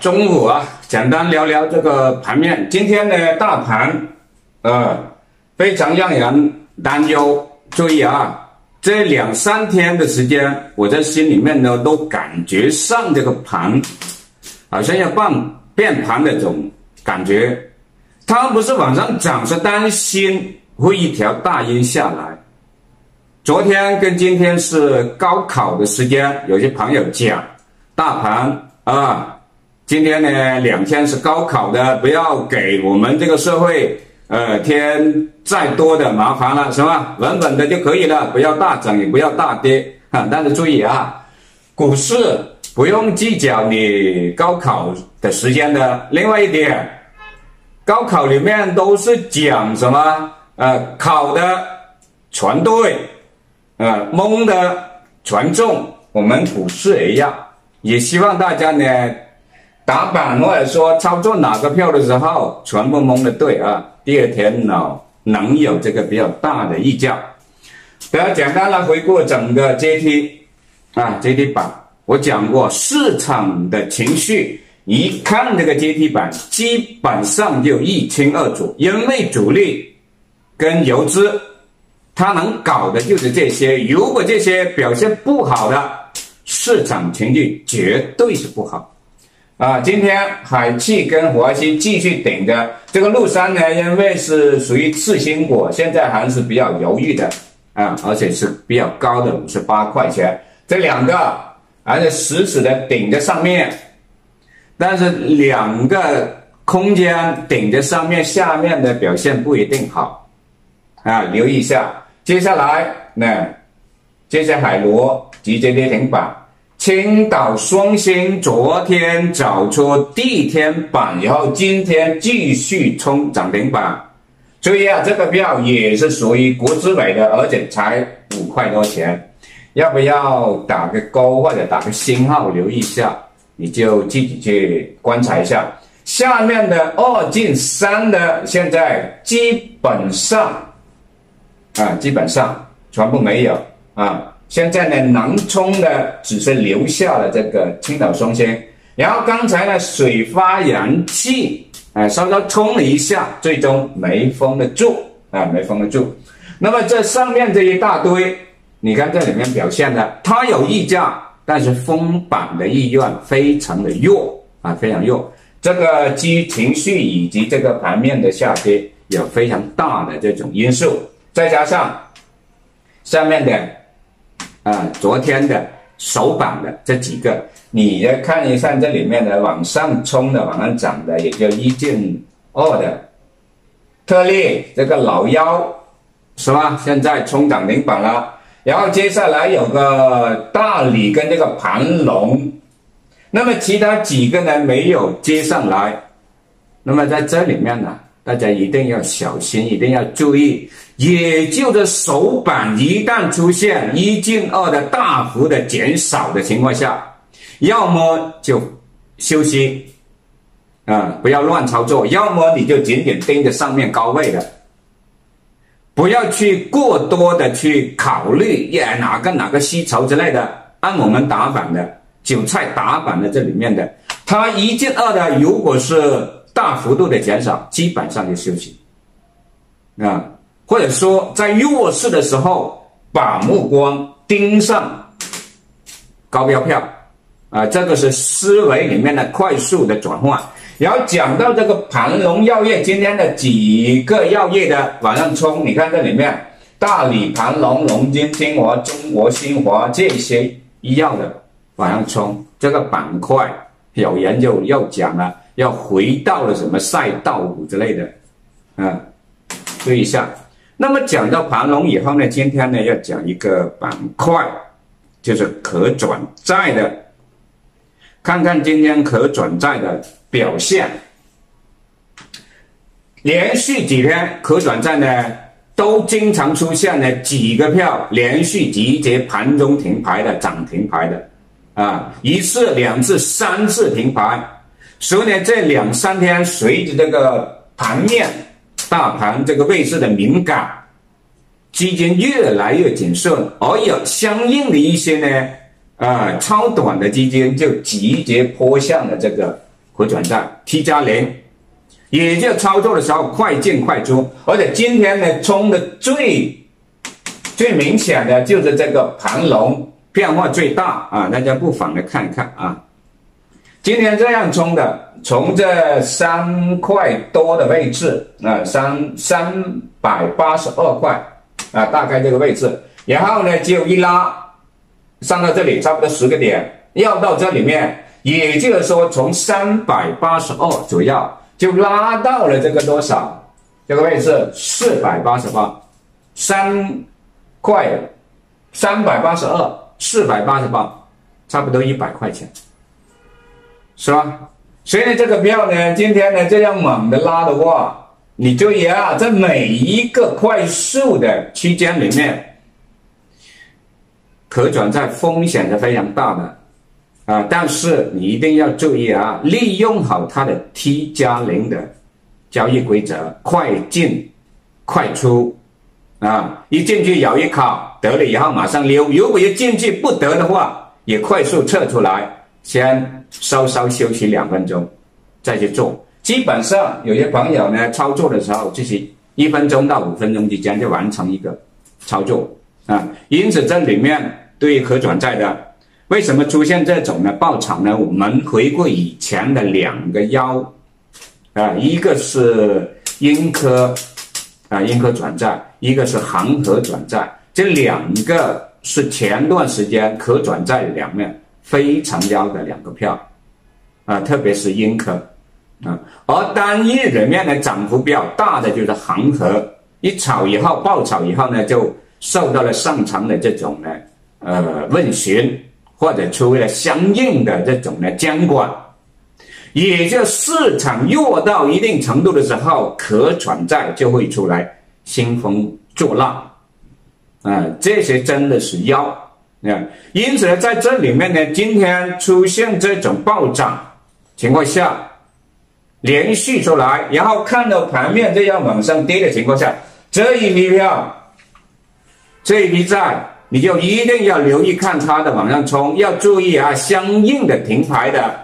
中午啊，简单聊聊这个盘面。今天呢，大盘，呃，非常让人担忧。注意啊，这两三天的时间，我在心里面呢，都感觉上这个盘，好像要变变盘那种感觉。它不是往上涨，是担心会一条大阴下来。昨天跟今天是高考的时间，有些朋友讲，大盘啊。今天呢，两天是高考的，不要给我们这个社会呃添再多的麻烦了，是吧？稳稳的就可以了，不要大涨，也不要大跌啊。但是注意啊，股市不用计较你高考的时间的。另外一点，高考里面都是讲什么？呃，考的全对，呃，蒙的全中。我们股市也一样，也希望大家呢。打板或者说操作哪个票的时候，全部蒙的对啊，第二天呢能有这个比较大的溢价。大家简单来回顾整个阶梯啊，阶梯板，我讲过市场的情绪，一看这个阶梯板，基本上就一清二楚，因为主力跟游资，他能搞的就是这些，如果这些表现不好的，市场情绪绝对是不好。啊，今天海气跟华西继续顶着这个陆山呢，因为是属于次新股，现在还是比较犹豫的啊，而且是比较高的五十八块钱，这两个还是死死的顶在上面，但是两个空间顶着上面，下面的表现不一定好啊，留意一下。接下来呢这些海螺直接跌停板。青岛双星昨天找出地天板以后，今天继续冲涨停板。注意啊，这个票也是属于国资委的，而且才五块多钱。要不要打个勾或者打个星号留意一下？你就自己去观察一下。下面的二进三的，现在基本上啊，基本上全部没有啊。现在呢，能冲的只是留下了这个青岛双星，然后刚才呢，水发燃气，哎，稍稍冲了一下，最终没封得住，啊，没封得住。那么这上面这一大堆，你看这里面表现的，它有溢价，但是封板的意愿非常的弱，啊，非常弱。这个基于情绪以及这个盘面的下跌，有非常大的这种因素，再加上下面的。啊，昨天的首榜的这几个，你要看一下这里面的往上冲的、往上涨的，也就一进二的特例，这个老幺是吧？现在冲涨停板了，然后接下来有个大理跟这个盘龙，那么其他几个呢没有接上来，那么在这里面呢？大家一定要小心，一定要注意。也就是首板一旦出现一进二的大幅的减少的情况下，要么就休息，啊，不要乱操作；要么你就紧紧盯着上面高位的，不要去过多的去考虑呀哪个哪个吸筹之类的。按我们打板的韭菜打板的这里面的，它一进二的，如果是。大幅度的减少，基本上就休息啊，或者说在弱势的时候，把目光盯上高标票啊，这个是思维里面的快速的转换。然后讲到这个盘龙药业今天的几个药业的往上冲，你看这里面大理、盘龙、龙金、华、中国新华这些医药的往上冲，这个板块有人就又讲了。要回到了什么赛道股之类的，啊，注意一下。那么讲到盘龙以后呢，今天呢要讲一个板块，就是可转债的，看看今天可转债的表现。连续几天可转债呢，都经常出现了几个票连续集结盘中停牌的涨停牌的，啊，一次、两次、三次停牌。所以呢，这两三天随着这个盘面、大盘这个位置的敏感，基金越来越谨慎，而有相应的一些呢，啊，超短的基金就集结坡向了这个可转债 T 加零，也就操作的时候快进快出，而且今天呢冲的最最明显的就是这个盘龙变化最大啊，大家不妨来看一看啊。今天这样冲的，从这三块多的位置啊，三三百八十二块啊，大概这个位置，然后呢就一拉上到这里，差不多十个点，要到这里面，也就是说从三百八十二左右就拉到了这个多少？这个位置四百八十八，三块三百八十二，四百八十八，差不多一百块钱。是吧？所以呢，这个票呢，今天呢这样猛的拉的话，你注意啊，在每一个快速的区间里面，可转债风险是非常大的啊。但是你一定要注意啊，利用好它的 T 加零的交易规则，快进快出啊，一进去咬一口得了以后马上溜，如果一进去不得的话，也快速撤出来。先稍稍休息两分钟，再去做。基本上有些朋友呢，操作的时候就是一分钟到五分钟之间就完成一个操作啊。因此这里面对于可转债的，为什么出现这种呢爆炒呢？我们回顾以前的两个幺啊，一个是英科啊，英科转债，一个是航河转债，这两个是前段时间可转债的两面。非常妖的两个票，啊，特别是英科，啊，而单日里面呢涨幅比较大的就是航河，一炒以后爆炒以后呢，就受到了上层的这种呢，呃，问询或者出了相应的这种呢监管，也就市场弱到一定程度的时候，可转债就会出来兴风作浪，啊，这些真的是妖。啊，因此呢，在这里面呢，今天出现这种暴涨情况下，连续出来，然后看到盘面这样往上跌的情况下，这一批票，这一批债，你就一定要留意看它的往上冲，要注意啊，相应的停牌的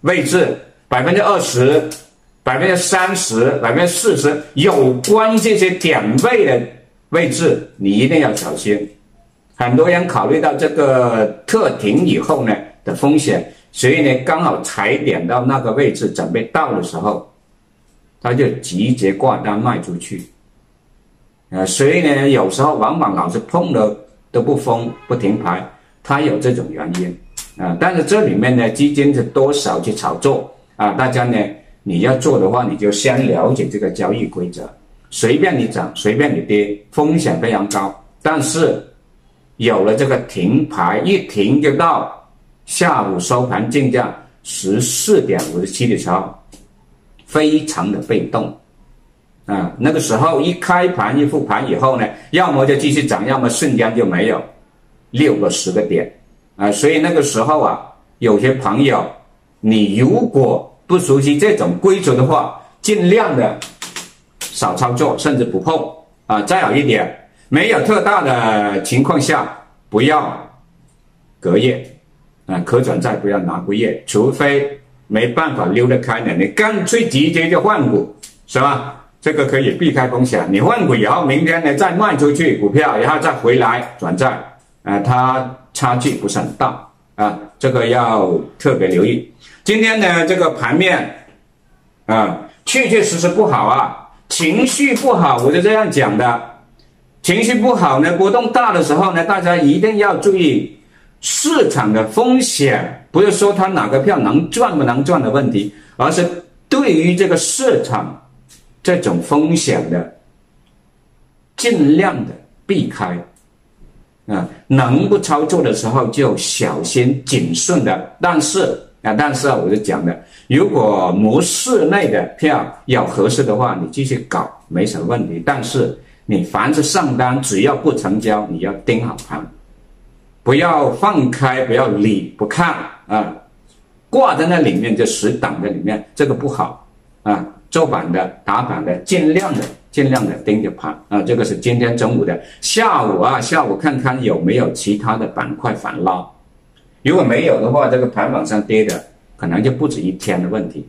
位置，百分之二十、百分之三十、百分之四十，有关这些点位的位置，你一定要小心。很多人考虑到这个特停以后呢的风险，所以呢刚好踩点到那个位置准备到的时候，他就直接挂单卖出去。呃，所以呢有时候往往老是碰了都不封不停牌，它有这种原因啊。但是这里面呢基金是多少去炒作啊？大家呢你要做的话，你就先了解这个交易规则，随便你涨随便你跌，风险非常高，但是。有了这个停牌，一停就到下午收盘竞价十四点五十七的时候，非常的被动啊！那个时候一开盘一复盘以后呢，要么就继续涨，要么瞬间就没有六个十个点啊！所以那个时候啊，有些朋友，你如果不熟悉这种规则的话，尽量的少操作，甚至不碰啊！再有一点。没有特大的情况下，不要隔夜啊，可转债不要拿过夜，除非没办法溜得开呢，你干脆直接就换股，是吧？这个可以避开风险。你换股以后，明天呢再卖出去股票，然后再回来转债，啊，它差距不是很大啊，这个要特别留意。今天呢，这个盘面啊，确确实实不好啊，情绪不好，我就这样讲的。情绪不好呢，波动大的时候呢，大家一定要注意市场的风险，不是说它哪个票能赚不能赚的问题，而是对于这个市场这种风险的尽量的避开啊，能不操作的时候就小心谨慎的。但是啊，但是啊，我就讲的，如果模式内的票要合适的话，你继续搞没什么问题。但是。你凡是上单，只要不成交，你要盯好盘，不要放开，不要理不看啊，挂在那里面就死挡在里面，这个不好啊。做板的、打板的，尽量的、尽量的盯着盘啊。这个是今天中午的，下午啊，下午看看有没有其他的板块反拉，如果没有的话，这个盘往上跌的，可能就不止一天的问题，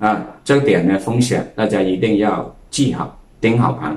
啊，这个点呢风险大家一定要记好，盯好盘。